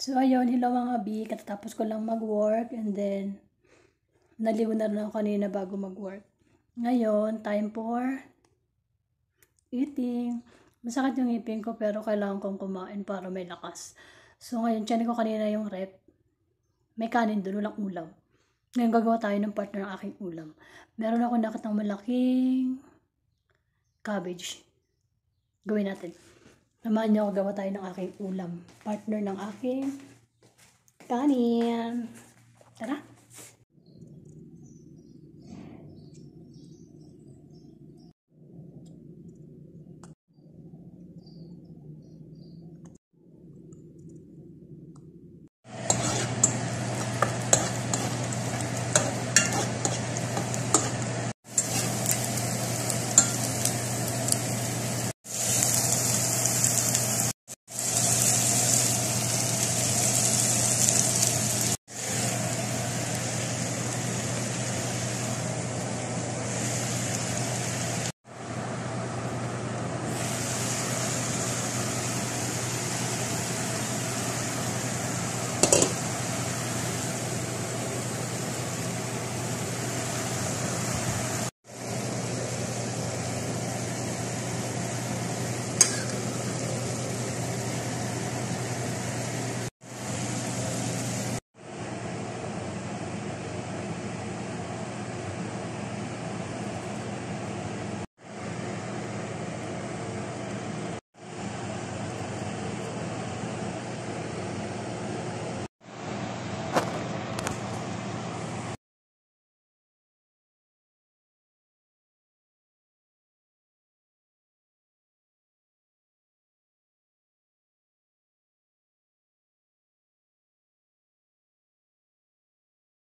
So, ayun, hello mga B. Katatapos ko lang mag-work and then naliw na rin ako kanina bago mag-work. Ngayon, time for eating. Masakit yung ngipin ko pero kailangan kong kumain para may lakas. So, ngayon, tiyan ko kanina yung rep. May kanin doon, walang ulam. Ngayon, gagawa tayo ng partner ng aking ulam. Meron ako nakitang malaking cabbage. Gawin natin. Samahan niyo gawa tayo ng aking ulam. Partner ng aking kanin. Tara.